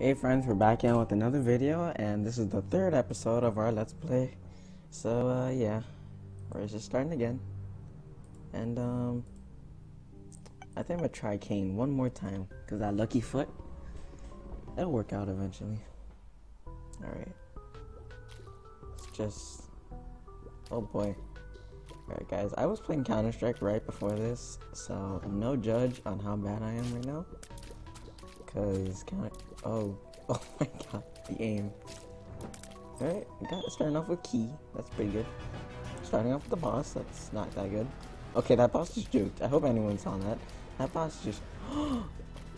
Hey friends, we're back in with another video, and this is the third episode of our Let's Play. So, uh, yeah, we're just starting again. And, um, I think I'm gonna try Cain one more time, because that lucky foot, it'll work out eventually. Alright. It's just, oh boy. Alright guys, I was playing Counter-Strike right before this, so no judge on how bad I am right now. Cause kind oh oh my god, the aim. Alright, got starting off with key. That's pretty good. Starting off with the boss. That's not that good. Okay, that boss just juked. I hope anyone saw that. That boss just.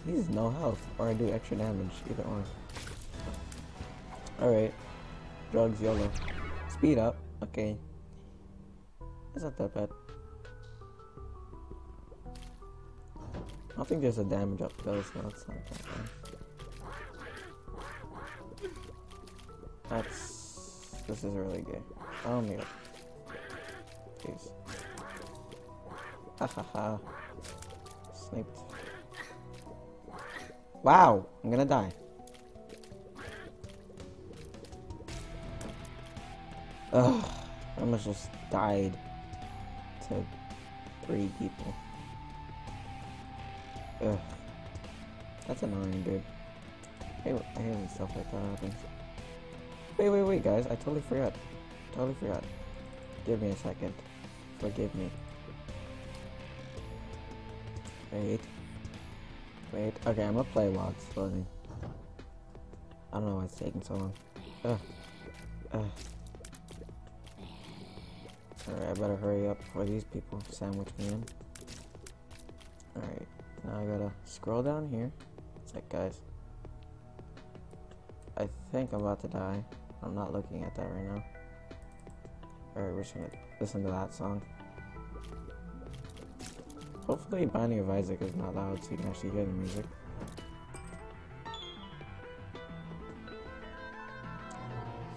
he has no health, or I do extra damage. Either or. Alright. Drugs, YOLO. Speed up. Okay. It's not that bad. I don't think there's a damage up close, so that's not that bad. That's... This is really good. Oh my god. Ha ha. Sniped. Wow! I'm gonna die. Ugh. I almost just died to three people. Ugh. That's annoying, dude. Hate, I hate when stuff like that happens. Wait, wait, wait, guys. I totally forgot. Totally forgot. Give me a second. Forgive me. Wait. Wait. Okay, I'm gonna play while it's loading. I don't know why it's taking so long. Ugh. Ugh. Alright, I better hurry up before these people sandwich me in. Now I gotta scroll down here. What's that, guys? I think I'm about to die. I'm not looking at that right now. Alright, we're just gonna listen to that song. Hopefully Binding of Isaac is not loud so you can actually hear the music.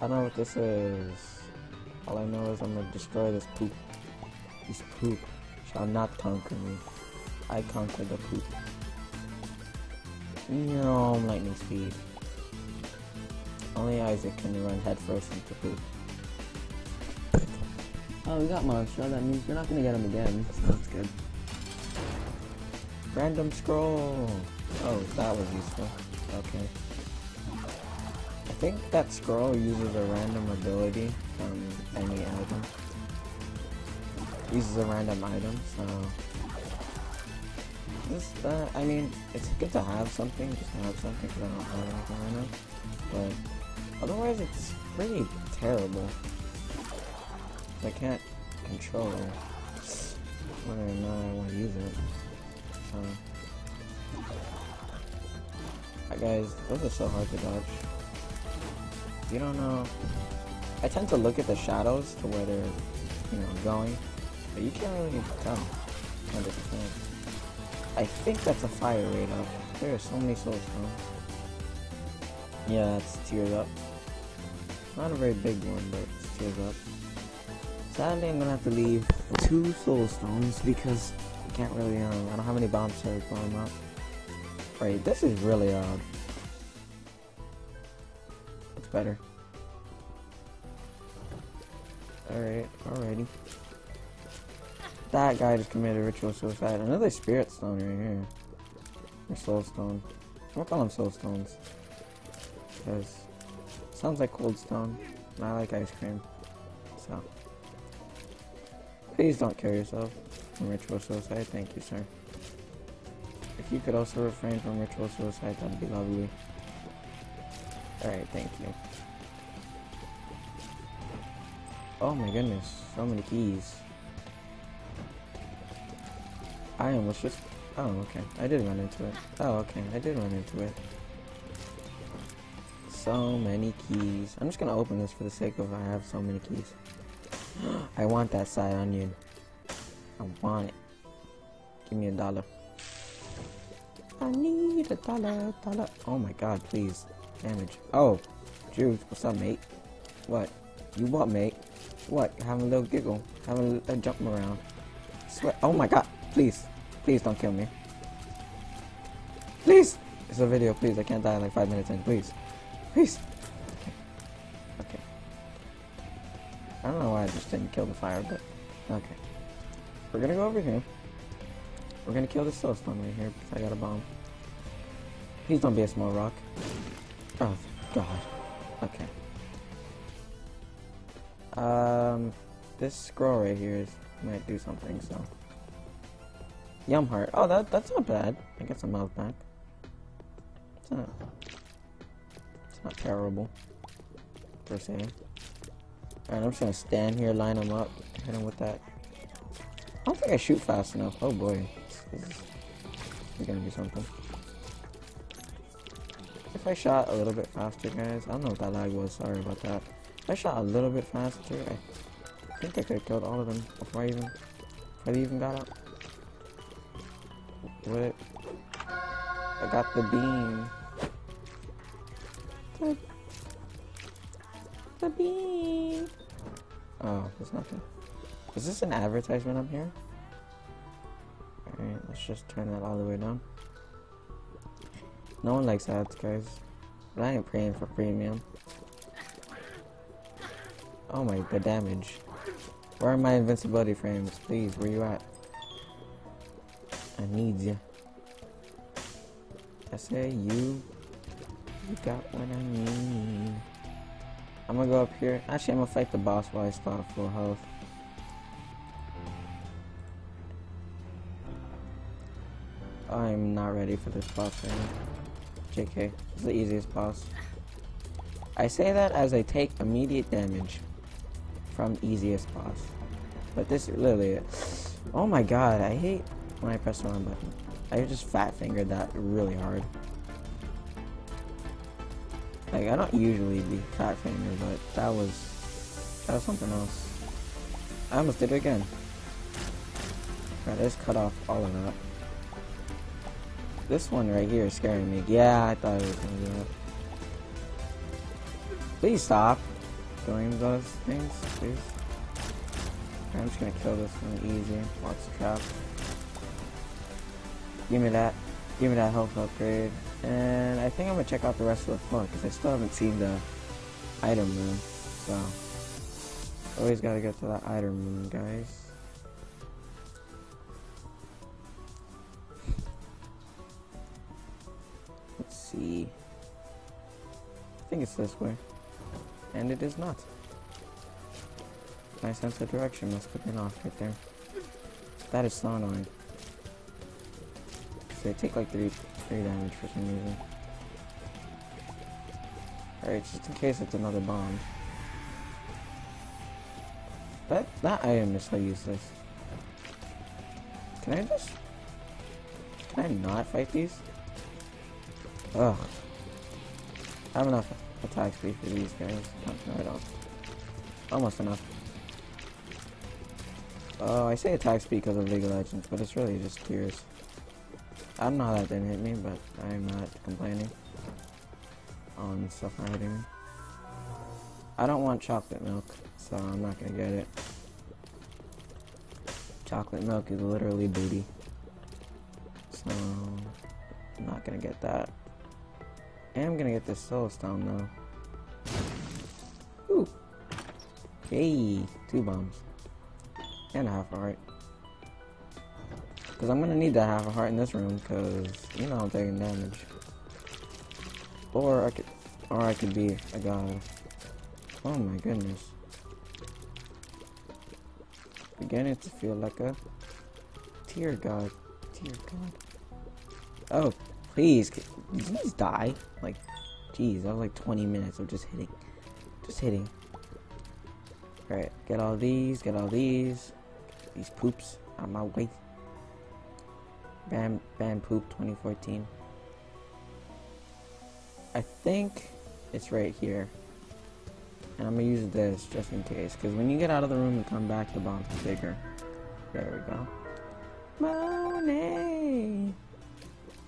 I don't know what this is. All I know is I'm gonna destroy this poop. This poop shall not conquer me. I conquer the poop. No, lightning speed. Only Isaac can run headfirst into poop. Oh, we got Monstro. That means we're not gonna get him again, so that's good. Random scroll. Oh, that was useful. Okay. I think that scroll uses a random ability from any item. Uses a random item, so uh, I mean, it's good to have something, just have something, because I don't have anything right now. But otherwise, it's pretty terrible. I can't control whether or not I want to use it. So, guys, those are so hard to dodge. You don't know, I tend to look at the shadows to where they're, you know, going, but you can't really tell 100%. I think that's a fire rate up. There are so many soul stones. Yeah, that's tears up. Not a very big one, but it's tears up. Sadly, I'm gonna have to leave two soul stones because I can't really, um, I don't have any bomb to them up. Right, this is really odd. It's better. Alright, alrighty. That guy just committed ritual suicide. Another spirit stone right here. Or soul stone. Gonna call them soul stones. Because sounds like cold stone. And I like ice cream. So please don't kill yourself from ritual suicide. Thank you, sir. If you could also refrain from ritual suicide, that'd be lovely. Alright, thank you. Oh my goodness, so many keys. I almost just... Oh, okay. I did run into it. Oh, okay. I did run into it. So many keys. I'm just gonna open this for the sake of I have so many keys. I want that side onion. I want it. Give me a dollar. I need a dollar, dollar. Oh my god, please. Damage. Oh, Jude, what's up, mate? What? You what, mate? What? Having a little giggle. Having a, a jump around. Sweat. Oh my god. Please. Please don't kill me. Please. It's a video, please. I can't die in like five minutes in, please. Please. Okay. Okay. I don't know why I just didn't kill the fire, but okay. We're gonna go over here. We're gonna kill the soulstone right here because I got a bomb. Please don't be a small rock. Oh, God. Okay. Um, this scroll right here is might do something, so. Yum heart. Oh, that that's not bad. I get some health back. It's not. It's not terrible. Per se. Alright, I'm just gonna stand here, line them up, hit him with that. I don't think I shoot fast enough. Oh boy. This is gonna be something. If I shot a little bit faster, guys, I don't know what that lag was. Sorry about that. If I shot a little bit faster, I think I could have killed all of them before I even, before they even got up. Would it? I got the beam. The, the beam. Oh, there's nothing. Is this an advertisement up here? Alright, let's just turn that all the way down. No one likes ads, guys. But I ain't praying for premium. Oh my, the damage. Where are my invincibility frames? Please, where you at? I need you. I say you. You got what I need. I'm gonna go up here. Actually, I'm gonna fight the boss while I still full health. I'm not ready for this boss right now. JK, it's the easiest boss. I say that as I take immediate damage from easiest boss. But this literally, oh my god, I hate when I press the wrong button. I just fat fingered that really hard. Like I don't usually be fat fingered, but that was that was something else. I almost did it again. Right, let's cut off all of that. This one right here is scaring me. Yeah, I thought it was gonna do it. Please stop doing those things, please. I'm just gonna kill this one easy. Watch the trap. Give me that. Give me that health upgrade. And I think I'm gonna check out the rest of the floor because I still haven't seen the item room. So always gotta get to that item room, guys. Let's see. I think it's this way. And it is not. My sense of direction must have been off right there. That is so annoying. They take like 3, three damage for some reason. Alright, just in case it's another bomb. That, that item is so useless. Can I just... Can I not fight these? Ugh. I have enough attack speed for these guys. No I don't. Almost enough. Oh, I say attack speed because of League of Legends, but it's really just tears. I don't know how that didn't hit me, but I'm not complaining on stuff not hitting me. I don't want chocolate milk, so I'm not gonna get it. Chocolate milk is literally booty. So, I'm not gonna get that. I am gonna get this soul stone though. Ooh. Hey, two bombs. And a half heart. Because I'm gonna need to have a heart in this room, because, you know I'm taking damage. Or I could, or I could be a god. Oh my goodness. Beginning to feel like a tear god. Tear god. Oh, please, please die. Like, jeez, that was like 20 minutes of just hitting. Just hitting. Alright, get all these, get all these. Get these poops out my way. Bam, Bam Poop 2014. I think it's right here. And I'm gonna use this just in case. Because when you get out of the room and come back, the bomb's bigger. There we go. Money!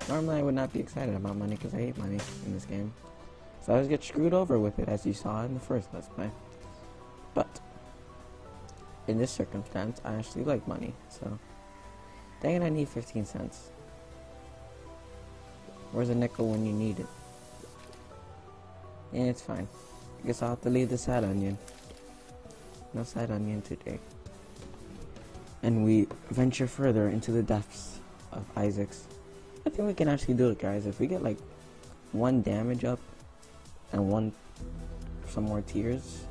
Normally I would not be excited about money because I hate money in this game. So I always get screwed over with it as you saw in the first Let's Play. But, in this circumstance, I actually like money, so... Dang it, I need 15 cents. Where's a nickel when you need it? Yeah, it's fine. I guess I'll have to leave the side onion. No side onion today. And we venture further into the depths of Isaac's. I think we can actually do it, guys. If we get like one damage up and one some more tears,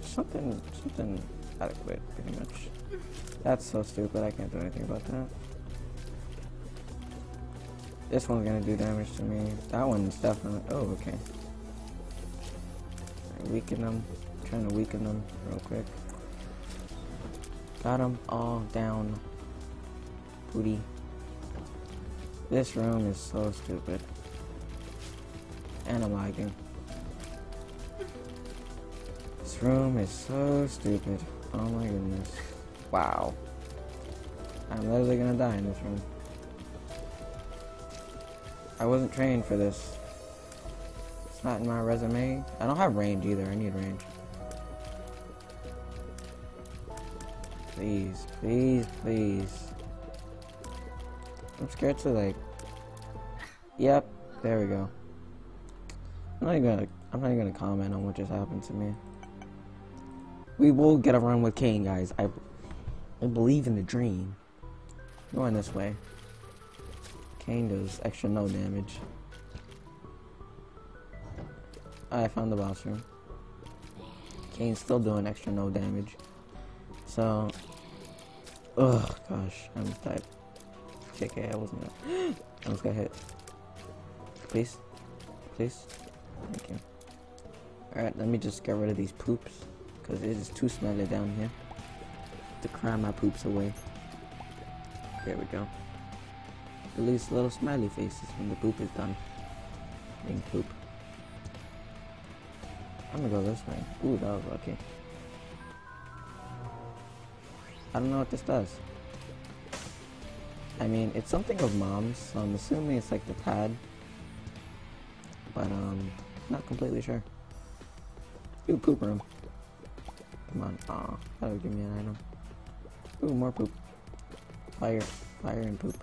something something adequate, pretty much. That's so stupid. I can't do anything about that. This one's gonna do damage to me. That one's definitely. Oh, okay. weaken them. trying to weaken them real quick. Got them all down. Booty. This room is so stupid. And I'm lagging. This room is so stupid. Oh my goodness. Wow. I'm literally gonna die in this room. I wasn't trained for this. It's not in my resume. I don't have range either. I need range. Please, please, please. I'm scared to like. Yep, there we go. I'm not even gonna. I'm not even gonna comment on what just happened to me. We will get a run with Cain, guys. I, I believe in the dream. Going this way. Cain does extra no damage. I found the boss room. Cain's still doing extra no damage. So, ugh, gosh, I almost died. JK, I wasn't gonna. I was gonna hit. Please, please, thank you. All right, let me just get rid of these poops because it is too smelly down here to cry my poops away. There we go. At least little smiley faces when the poop is done. Being poop. I'm gonna go this way. Ooh, that was lucky. I don't know what this does. I mean, it's something of mom's, so I'm assuming it's like the pad. But, um, not completely sure. Ooh, poop room. Come on. Aw, that would give me an item. Ooh, more poop. Fire. Fire and poop.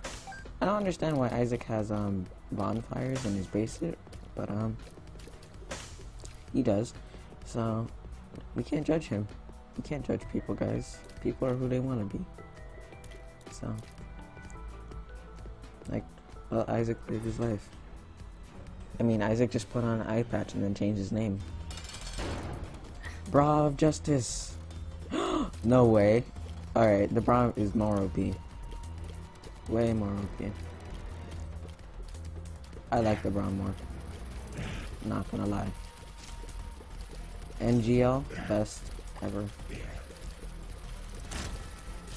I don't understand why Isaac has, um, bonfires in his bracelet, but, um, he does. So, we can't judge him. We can't judge people, guys. People are who they want to be. So, like, well, Isaac lived his life. I mean, Isaac just put on an eye patch and then changed his name. Bra of Justice. no way. Alright, the Bra is more OP. Way more OP. I like the Bra more. Not gonna lie. NGL, best ever.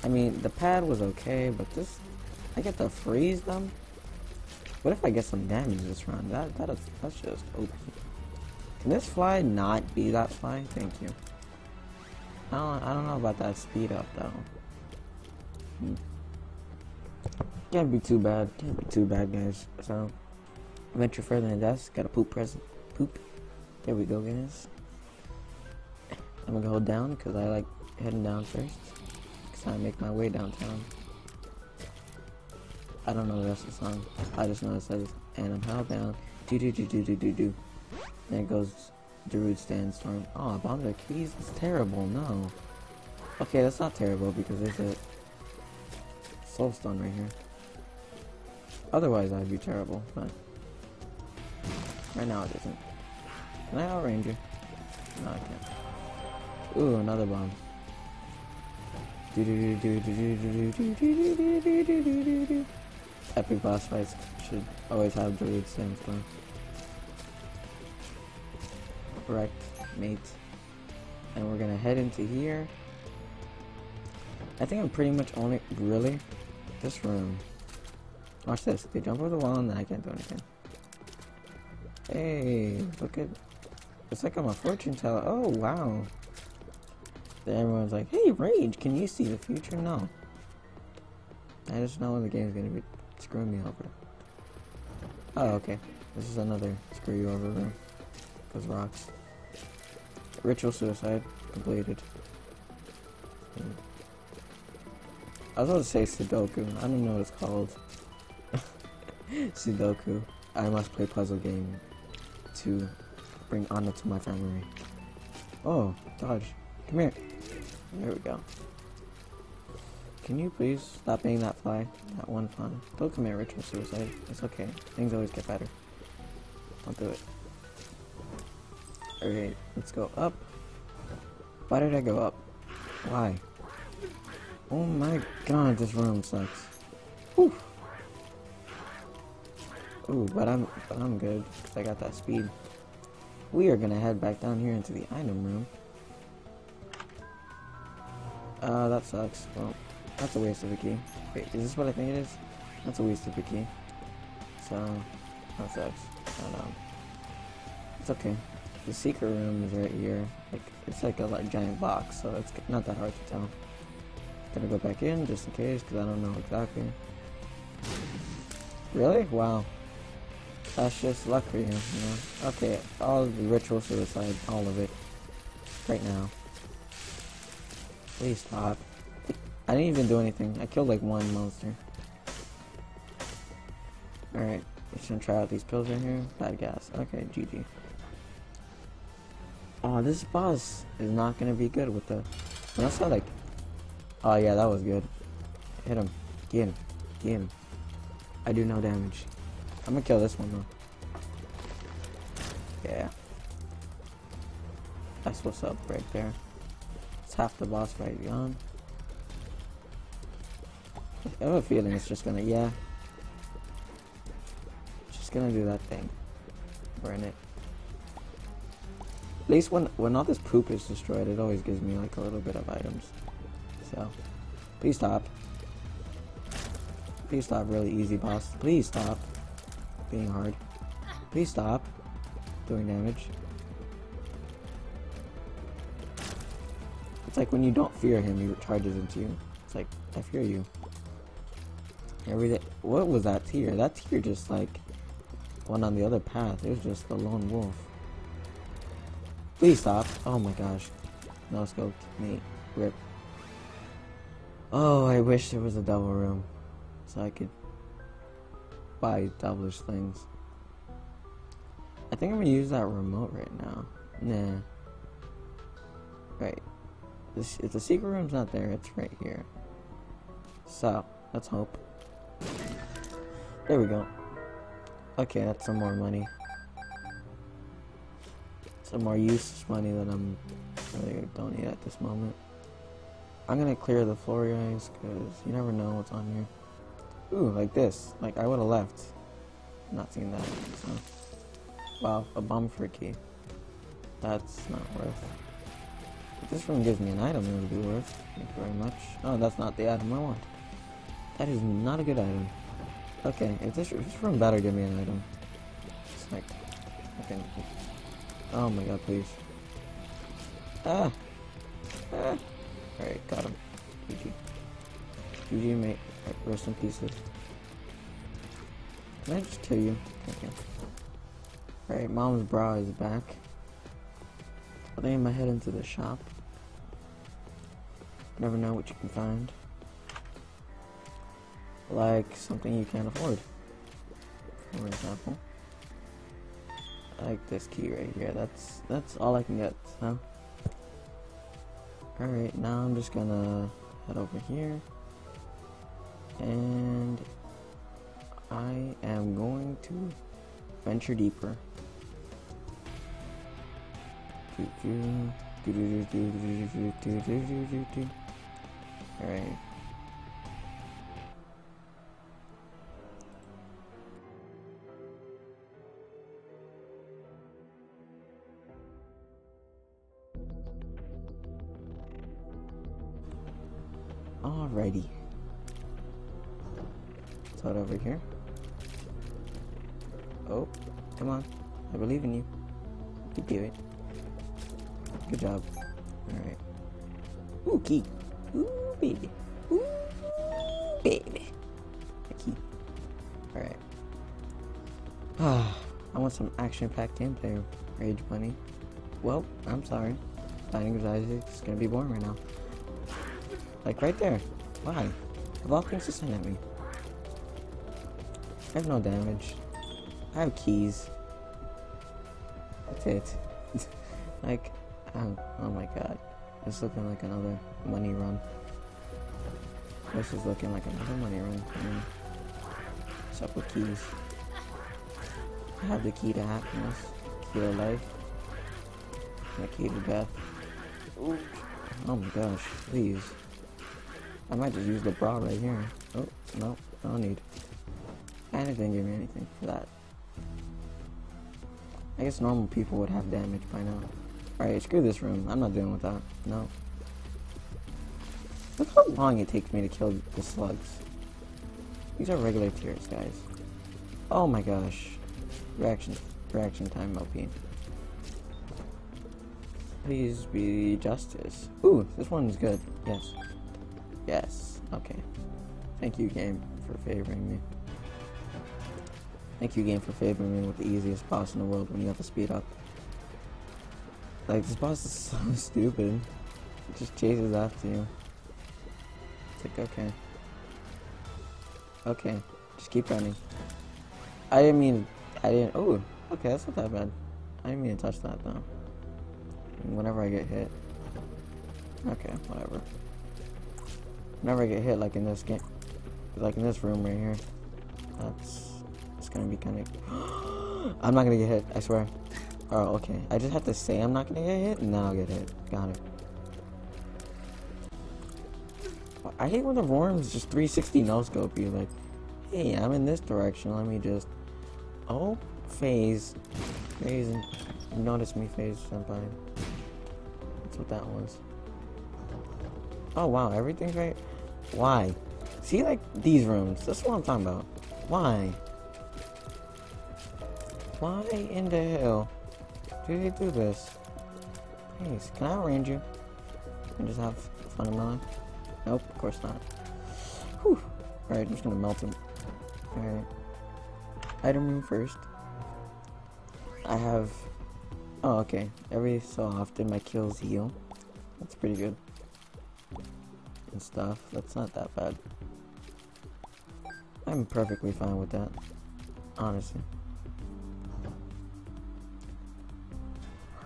I mean, the pad was okay, but this, I get to freeze them. What if I get some damage this round? That that is that's just OP. Can this fly not be that fly? Thank you. I don't I don't know about that speed up though. Can't be too bad. Can't be too bad, guys. So venture further than that. Got a poop present. Poop. There we go, guys. I'm gonna go down because I like heading down first. Cause I make my way downtown. I don't know the rest of the song. I just know it says, and I'm hellbound. Do do do do do do do. And it goes, Darude Sandstorm. Oh, bombed their keys? That's terrible, no. Okay, that's not terrible because there's a soulstone right here. Otherwise, I'd be terrible, but right now it isn't. Can I outranger? you? No, I can't. Ooh, another bomb. Epic boss fights should always have Darude Sandstorm. Correct, mate. And we're gonna head into here. I think I'm pretty much only really this room. Watch this. They jump over the wall and then I can't do anything. Hey, look at it's like I'm a fortune teller. Oh wow. Then everyone's like, hey Rage, can you see the future? No. I just know when the game's gonna be screwing me over. Oh, okay. This is another screw you over room. Cause rocks. Ritual suicide completed. Hmm. I was about to say Sudoku. I don't know what it's called. Sudoku. I must play puzzle game to bring honor to my family. Oh, dodge. Come here. There we go. Can you please stop being that fly? That one fun. Don't commit ritual suicide. It's okay. Things always get better. Don't do it. Okay, let's go up. Why did I go up? Why? Oh my god, this room sucks. Whew. Ooh, but I'm but I'm good because I got that speed. We are gonna head back down here into the item room. Uh, that sucks. Well, that's a waste of a key. Wait, is this what I think it is? That's a waste of a key. So, that sucks. I know. It's okay. The secret room is right here. Like, it's like a like, giant box, so it's not that hard to tell. Gonna go back in just in case, because I don't know exactly. Really? Wow. That's just luck for you, you know? Okay, all the ritual suicide, all of it. Right now. Please stop. I didn't even do anything. I killed like one monster. Alright, just gonna try out these pills right here. Bad gas. Okay, GG. Oh, this boss is not gonna be good with the... I saw like... Oh yeah, that was good. Hit him. Get him. Get him. I do no damage. I'm gonna kill this one though. Yeah. That's what's up right there. It's half the boss fight gone. I have a feeling it's just gonna, yeah. Just gonna do that thing. Burn it. Least when, when all this poop is destroyed, it always gives me like a little bit of items. So, please stop. Please stop, really easy boss. Please stop being hard. Please stop doing damage. It's like when you don't fear him, he charges into you. It's like, I fear you. Everything. What was that tier? That tier just like went on the other path. It was just the lone wolf. Please stop. Oh my gosh. No scope. Me. Rip. Oh, I wish there was a double room. So I could buy devilish things. I think I'm gonna use that remote right now. Nah. Right. This, if the secret room's not there, it's right here. So, let's hope. There we go. Okay, that's some more money. Some more useless money that I'm really don't need at this moment. I'm gonna clear the floor, guys, because you never know what's on here. Ooh, like this. Like, I would have left. Not seen that, so. Wow, a bomb for a key. That's not worth. This room gives me an item, it would be worth. Thank you very much. Oh, that's not the item I want. That is not a good item. Okay, if this, if this room better give me an item. Like, okay. Oh my god, please. Ah! Ah! Alright, got him. GG. GG, mate. Right, rest in pieces. Can I just kill you? You. Alright, mom's bra is back. I'm gonna head into the shop. Never know what you can find like something you can't afford. For example, like this key right here. That's that's all I can get. So, all right, now I'm just gonna head over here, and I am going to venture deeper. All right. Alrighty. Start over here. Oh, come on. I believe in you. You do it. Good job. Alright. Ooh, key. Ooh, baby. Ooh, baby. A key. Alright. Ah, I want some action-packed gameplay, Rage Bunny. Well, I'm sorry. Binding of Isaac is gonna be boring right now. Like right there. Why? The to send at me. I have no damage. I have keys. That's it. like, um, oh my god. This is looking like another money run. This is looking like another money run. Mm. What's up with keys? I have the key to happiness, key to life, the key to death. Oh my gosh, please. I might just use the bra right here. Oh, no, no need. And it didn't give me anything for that. I guess normal people would have damage by now. Alright, screw this room. I'm not dealing with that. No. Look how long it takes me to kill the slugs. These are regular tears, guys. Oh my gosh. Reaction reaction time LP. Please be justice. Ooh, this one's good. Yes. Yes. Okay. Thank you, game, for favoring me. Thank you, game, for favoring me with the easiest boss in the world when you have to speed up. Like, this boss is so stupid. It just chases after you. It's like, okay. Okay. Just keep running. I didn't mean... I didn't... Oh, okay, that's not that bad. I didn't mean to touch that, though. Whenever I get hit. Okay, whatever. Whenever I get hit, like in this game... Like in this room right here. That's... It's gonna be kind of... I'm not gonna get hit, I swear. Oh, okay. I just have to say I'm not gonna get hit, and then I'll get hit. Got it. I hate when the worms just 360 no scope you. Like, hey, I'm in this direction. Let me just. Oh, phase. Phase. Notice me, phase senpai. That's what that was. Oh, wow. Everything's right. Why? See, like, these rooms. That's what I'm talking about. Why? Why in the hell? do they do this? Please, can I arrange you? And just have fun in my life? Nope, of course not. Whew. Alright, I'm just gonna melt him. Alright. Item room first. I have... Oh, okay. Every so often my kills heal. That's pretty good. And stuff. That's not that bad. I'm perfectly fine with that. Honestly.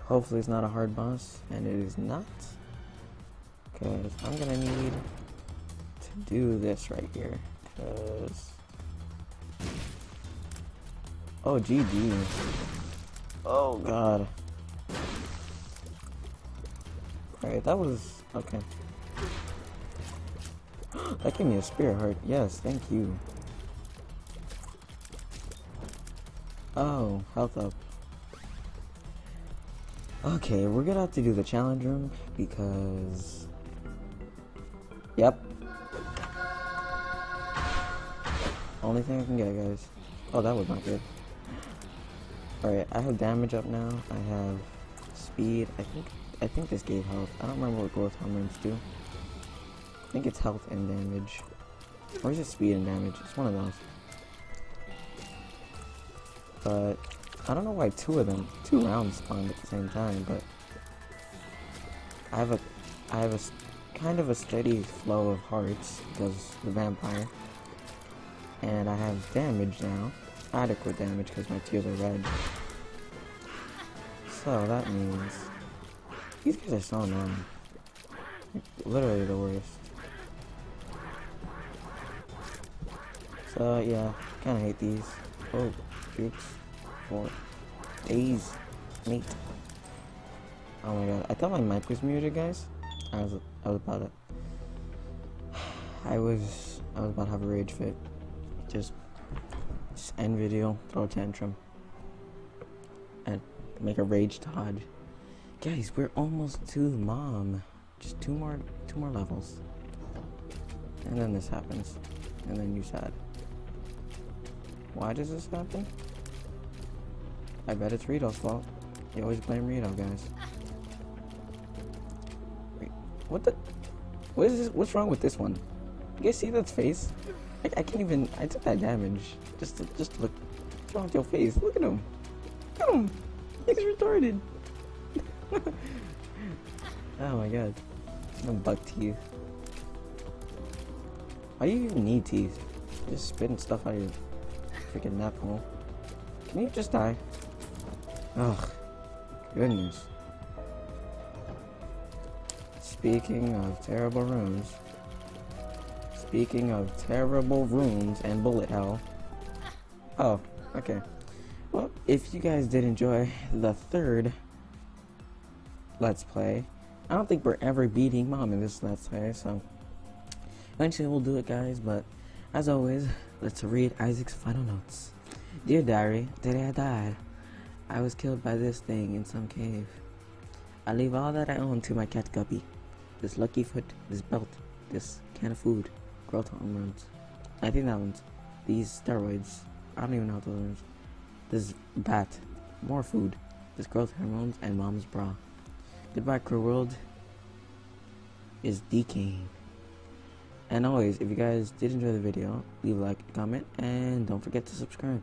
Hopefully it's not a hard boss, and it is not. Because I'm gonna need to do this right here. Because... Oh, GG. Oh, God. Alright, that was... Okay. that gave me a spirit heart. Yes, thank you. Oh, health up. Okay, we're gonna have to do the challenge room because... Yep. Only thing I can get, guys. Oh, that was not good. Alright, I have damage up now. I have speed. I think I think this gave health. I don't remember what growth hormones do. I think it's health and damage. Or is it speed and damage? It's one of those. But I don't know why two of them, two rounds spawned at the same time, but I have a, I have a kind of a steady flow of hearts because the vampire, and I have damage now, adequate damage because my tears are red. So that means these guys are so annoying, literally the worst. So yeah, kind of hate these. Oh, oops for days, mate. Oh my god, I thought my mic was muted, guys. I was, I was about to, I was, I was about to have a rage fit. Just, just end video, throw a tantrum, and make a rage Todd. Guys, we're almost to mom. Just two more, two more levels, and then this happens, and then you sad. Why does this happen? I bet it's Rito's fault. You always blame Rito, guys. Wait, what the? What is this? What's wrong with this one? You guys see that face? I, I can't even. I took that damage just just look. What's wrong with your face? Look at him. Look at him. He's retarded. oh my god. No buck teeth. Why do you even need teeth? Just spitting stuff out of your freaking nap hole. Can you just die? Ugh. Goodness. Speaking of terrible rooms. Speaking of terrible rooms and bullet hell. Oh, okay. Well, if you guys did enjoy the third Let's Play, I don't think we're ever beating Mom in this Let's Play, so eventually we'll do it, guys, but as always, let's read Isaac's final notes. Dear Diary, today I died. I was killed by this thing in some cave. I leave all that I own to my cat Guppy. This lucky foot, this belt, this can of food, growth hormones. I think that one's these steroids. I don't even know what those ones. This bat, more food, this growth hormones, and mom's bra. Goodbye, cruel world. Is decaying. And always, if you guys did enjoy the video, leave a like, comment, and don't forget to subscribe.